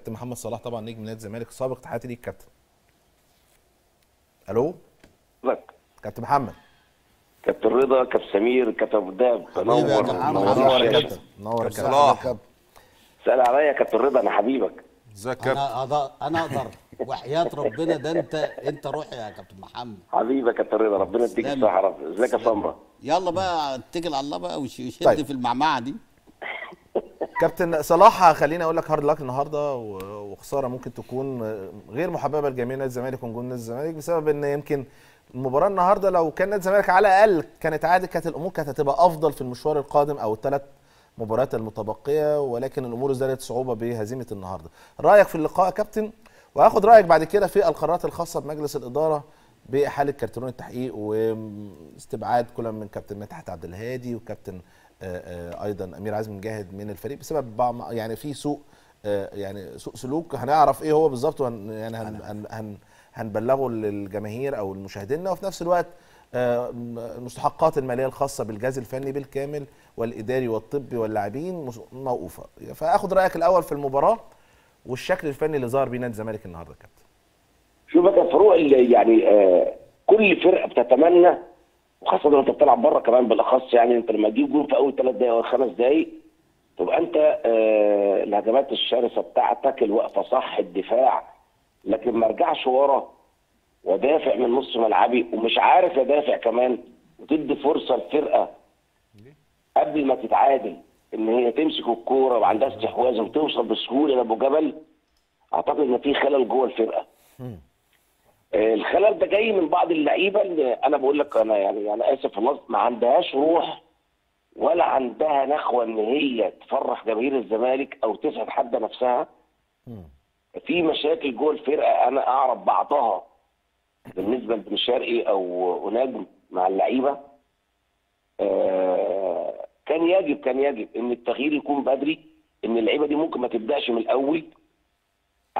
كابتن محمد صلاح طبعا نجم نادي الزمالك سابق تحياتي ليك كابتن. ألو؟ لك. كابتن محمد. كابتن رضا كابتن سمير كابتن يا نور. نور منور يا. كابتن. منور يا كابتن. سأل عليا يا كابتن رضا أنا حبيبك. ازيك يا كابتن؟ أنا أقدر أنا أقدر. وحياة ربنا ده انت أنت روحي يا كابتن محمد. حبيبي يا كابتن رضا ربنا يديك. الصحة يا رب. إزيك يا سمرة؟ يلا بقى اتكل على الله بقى وش- وشد طيب. في المعمعة دي. كابتن صلاح خليني أقول لك هارد لك النهارده وخسارة ممكن تكون غير محببة لجميع نادي الزمالك ونجوم نادي الزمالك بسبب إن يمكن المباراة النهارده لو كان نادي الزمالك على الأقل كانت عادل كانت الأمور كانت هتبقى أفضل في المشوار القادم أو الثلاث مباريات المتبقية ولكن الأمور ازدادت صعوبة بهزيمة النهارده. رأيك في اللقاء يا كابتن وهاخد رأيك بعد كده في القرارات الخاصة بمجلس الإدارة بإحالة كرتون التحقيق واستبعاد كل من كابتن مدحت عبد الهادي وكابتن أيضا أمير عزمي مجاهد من الفريق بسبب بعض يعني في سوء آه، يعني سوء سلوك. هنعرف إيه هو بالظبط يعني هن هن هن هنبلغه للجماهير أو المشاهدين. وفي نفس الوقت آه، المستحقات المالية الخاصة بالجهاز الفني بالكامل والإداري والطبي واللاعبين موقوفة. فآخد رأيك الأول في المباراة والشكل الفني اللي ظهر بيه نادي الزمالك النهارده يا كابتن. شوف يا كابتن فاروق اللي يعني آه كل فرقة بتتمنى وخاصة لو انت بتلعب بره كمان بالأخص يعني انت لما تجيب جول في أول ثلاث دقائق أو خمس دقائق تبقى انت آه الهجمات الشرسة بتاعتك الوقفه صح الدفاع لكن ما ارجعش ورا ودافع من نص ملعبي ومش عارف ادافع كمان وتدي فرصة لفرقة قبل ما تتعادل إن هي تمسك الكورة وعندها استحواذ وتوصل بسهولة لأبو جبل. أعتقد إن في خلل جوه الفرقة. الخلل ده جاي من بعض اللعيبة اللي أنا بقول لك أنا يعني أنا آسف في اللفظ ما عندهاش روح ولا عندها نخوة إن هي تفرح جماهير الزمالك أو تسعد حد نفسها. في مشاكل جوه الفرقة أنا أعرف بعضها بالنسبة لبن شرقي أو نجم مع اللعيبة. آه، كان يجب كان يجب إن التغيير يكون بدري إن اللعيبة دي ممكن ما تبدأش من الأول.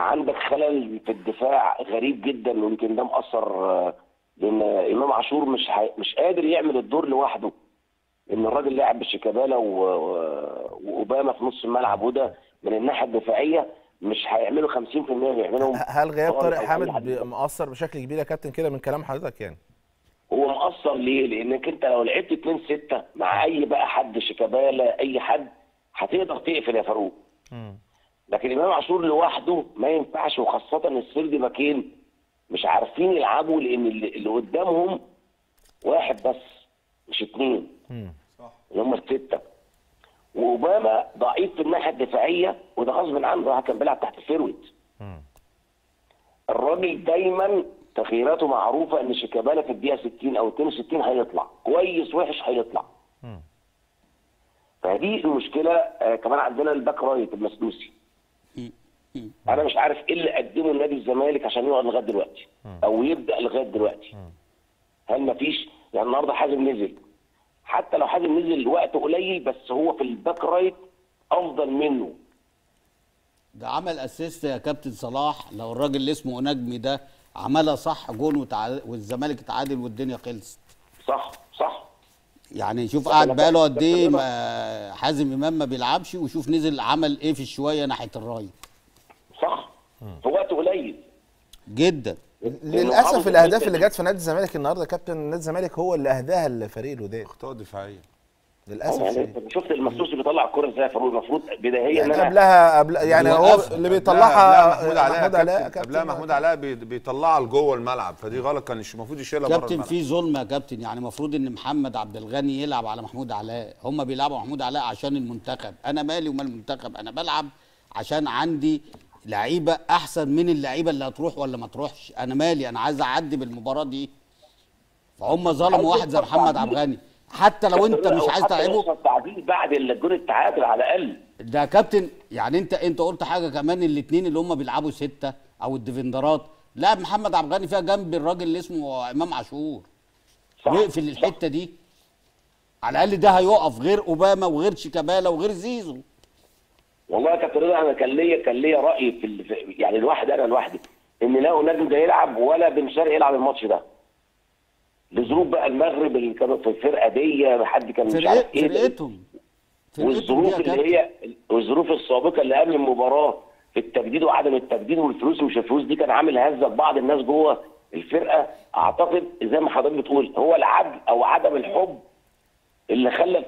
عندك خلل في الدفاع غريب جدا ويمكن ده مأثر آه، لأن إمام عاشور مش حي... مش قادر يعمل الدور لوحده إن الراجل لاعب بشيكابالا و... وأوباما في نص الملعب وده من الناحية الدفاعية مش هيعملوا 50% بيعملوا هل غياب طارق حامد مؤثر بشكل كبير يا كابتن كده من كلام حضرتك يعني هو مقصر ليه؟ لأنك أنت لو لعبت 2 6 مع أي بقى حد شيكابالا أي حد هتقدر تقفل يا فاروق. لكن امام عاشور لوحده ما ينفعش وخاصة السرد باكين مش عارفين يلعبوا لأن اللي قدامهم واحد بس مش اثنين اللي هم الستة. وأوباما ضعيف في الناحية الدفاعية وده غصب عنه كان بيلعب تحت الفيرويد. الراجل دايما تغييراته معروفة إن شيكابالا في الدقيقة 60 أو 62 هيطلع. كويس وحش هيطلع. فدي المشكلة آه كمان عندنا ال back right المسلوسي أنا مش عارف إيه اللي قدمه نادي الزمالك عشان يقعد لغاية دلوقتي أو يبدأ لغاية دلوقتي. هل مفيش؟ يعني النهارده حازم نزل. حتى لو حازم نزل وقت قليل بس هو في ال back right أفضل منه. ده عمل assist يا كابتن صلاح. لو الراجل اللي اسمه نجمي ده عملها صح جون. والزمالك اتعادل والدنيا خلصت. صح صح. يعني شوف صح، قعد بقاله. قد إيه حازم إمام ما بيلعبش وشوف نزل عمل إيه في الشوية ناحية ال right. في وقت قليل. جدا. للأسف الأهداف اللي. جت في نادي الزمالك النهارده كابتن نادي الزمالك هو اللي أهداها لفريق الوداد. اخطاء دفاعية. للأسف يعني. أنت شفت اللي بيطلع الكوره إزاي فاروق؟ المفروض بداهيا يعني أنا قبلها قبل يعني هو. اللي بيطلعها محمود علاء محمود علاء. قبلها محمود علاء بي- بيطلعها لجوه الملعب. فدي غلط كان المفروض يشيلها بره كابتن في ظلم يا كابتن. يعني المفروض إن محمد عبد الغني يلعب على محمود علاء. هم بيلعبوا محمود علاء عشان المنتخب. أنا مالي ومال المنتخب؟ أنا بلعب عشان عندي لعيبة أحسن من اللعيبة اللي هتروح ولا ما تروحش. أنا مالي أنا عايز أعدي بالمباراة دي. فهم ظلموا واحد زي محمد عبد الغني حتى لو أنت مش عايز تلعبه. تعديل بعد الجون التعادل على الأقل. ده كابتن يعني أنت أنت قلت حاجة كمان الاثنين اللي هم بيلعبوا ستة أو الديفندرات. لاعب محمد عبد الغني فيها جنب الراجل اللي اسمه إمام عاشور. صح. ويقفل الحتة دي. على الأقل ده هيقف غير أوباما وغير شيكابالا وغير زيزو. والله يا كابتن رضا أنا كان ليا كان ليا رأي في ال- يعني الواحد أنا لوحدي إن لا نجم ده يلعب ولا بن شرقي يلعب الماتش ده. لظروف بقى المغرب اللي كانوا في الفرقة دي حد كان مش عارف إيه. فرقتهم. والظروف اللي هي والظروف السابقة اللي قبل المباراة في التجديد وعدم التجديد والفلوس مش الفلوس دي كان عامل هزة لبعض الناس جوه الفرقة. أعتقد زي ما حضرتك بتقول هو العدل أو عدم الحب اللي خلى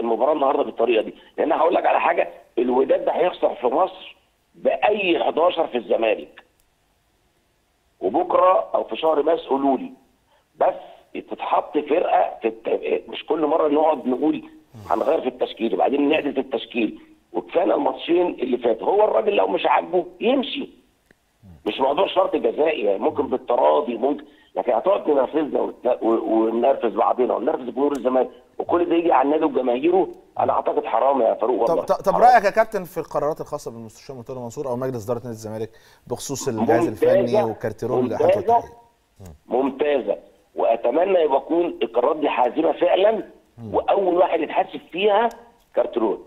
المباراة النهارده بالطريقة دي. لأن هقول لك على حاجة الوداد ده هيخسر في مصر بأي 11 في الزمالك. وبكرة أو في شهر مارس قولوا لي. بس تتحط فرقة في الت... مش كل مرة نقعد نقول هنغير في التشكيل وبعدين نعدل في التشكيل. وكفانا الماتشين اللي فاتوا هو الراجل لو مش عاجبه يمشي. مش موضوع شرط جزائي يعني ممكن بالتراضي ممكن لكن هتقعد تنرفزنا وننرفز بعضنا وننرفز جمهور الزمالك. وكل ده يجي على النادي وجماهيره أنا أعتقد حرام يا فاروق والله طب طب حرام. رأيك يا كابتن في القرارات الخاصة بالمستشار مرتضى منصور أو مجلس إدارة نادي الزمالك بخصوص الجهاز الفني ممتازة. والكارتيرون ممتازة. ممتازة وأتمنى يبقى يكون القرارات دي حازمة فعلا وأول واحد يتحاسب فيها كارترون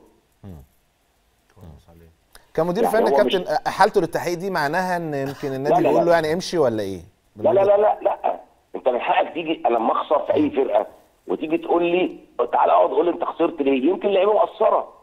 كمدير يعني فني كابتن مش- احالته للتحقيق دي معناها إن يمكن النادي بيقول له. يعني امشي ولا إيه؟ لا لا لا لا لا أنت من حقك تيجي أنا لما أخسر في أي فرقة وتيجي تقول لي تعالى اقعد قول لي انت خسرت ليه؟ يمكن لعيبه مقصرة